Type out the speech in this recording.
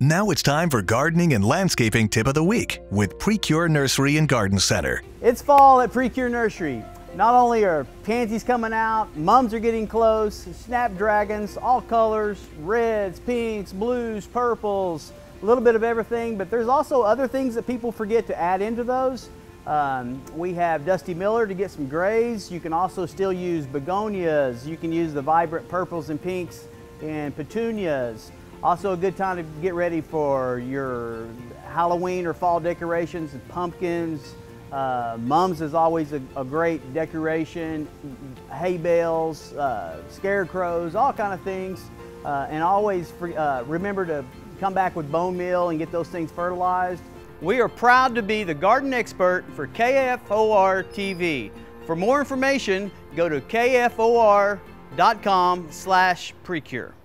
Now it's time for gardening and landscaping tip of the week with Precure Nursery and Garden Center. It's fall at Precure Nursery. Not only are pansies coming out, mums are getting close, snapdragons, all colors, reds, pinks, blues, purples, a little bit of everything, but there's also other things that people forget to add into those. Um, we have Dusty Miller to get some grays. You can also still use begonias. You can use the vibrant purples and pinks and petunias. Also a good time to get ready for your Halloween or fall decorations pumpkins. Uh, mums is always a, a, great decoration. Hay bales, uh, scarecrows, all kind of things. Uh, and always uh, remember to come back with bone meal and get those things fertilized. We are proud to be the garden expert for KFOR TV. For more information, go to kfor.com slash precure.